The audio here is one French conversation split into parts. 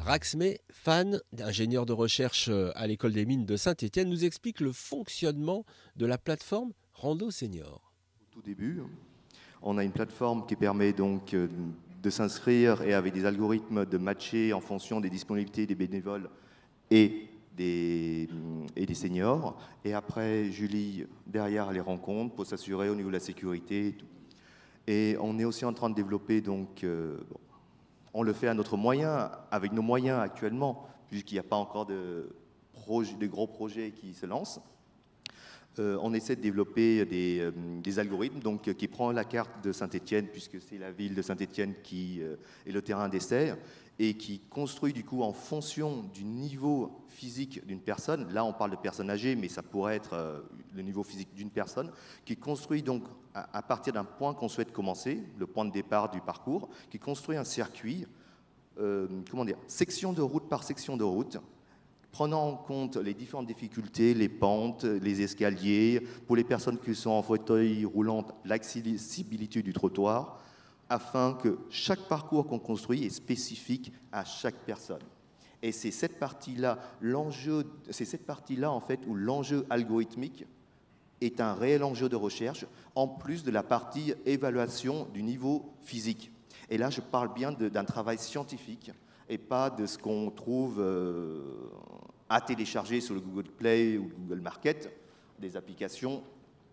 Raxmé, fan, ingénieur de recherche euh, à l'école des mines de Saint-Étienne, nous explique le fonctionnement de la plateforme Rando Senior. Au tout début, on a une plateforme qui permet donc euh, de s'inscrire et avec des algorithmes de matcher en fonction des disponibilités des bénévoles et des, et des seniors. Et après, Julie, derrière les rencontres pour s'assurer au niveau de la sécurité. Et, tout. et on est aussi en train de développer, donc, euh, on le fait à notre moyen, avec nos moyens actuellement, puisqu'il n'y a pas encore de, gros projets qui se lancent. Euh, on essaie de développer des, euh, des algorithmes donc, qui prend la carte de Saint-Étienne, puisque c'est la ville de Saint-Étienne qui euh, est le terrain d'essai, et qui construit du coup en fonction du niveau physique d'une personne, là on parle de personnes âgées, mais ça pourrait être euh, le niveau physique d'une personne, qui construit donc à, partir d'un point qu'on souhaite commencer, le point de départ du parcours, qui construit un circuit, euh, comment dire, section de route par section de route, prenant en compte les différentes difficultés, les pentes, les escaliers, pour les personnes qui sont en fauteuil roulant, l'accessibilité du trottoir, afin que chaque parcours qu'on construit est spécifique à chaque personne. Et c'est cette partie-là, l'enjeu, c'est cette partie-là en fait où l'enjeu algorithmique est un réel enjeu de recherche, en plus de la partie évaluation du niveau physique. Et là, je parle bien d'un travail scientifique et pas de ce qu'on trouve euh, à télécharger sur le Google Play ou Google Market, des applications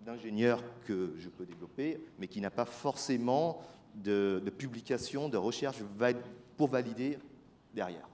d'ingénieurs que je peux développer, mais qui n'a pas forcément de, de publication, de recherche pour valider derrière.